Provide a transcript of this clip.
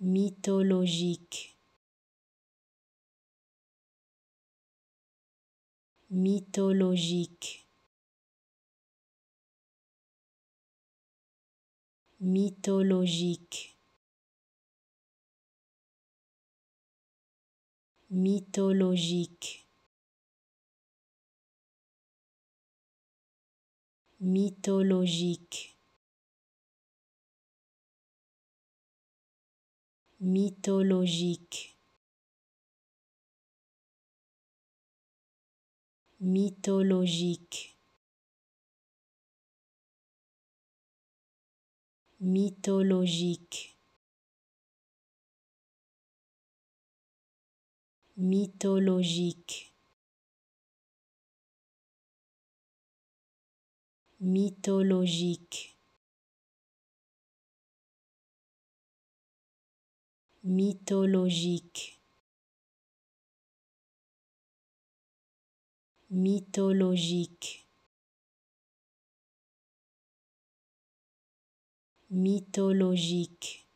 mythologique. Mythologique. Mythologique. Mythologique. Mythologique mythologique. Mythologique. Mythologique. Mythologique. Mythologique mythologique. Mythologique. Mythologique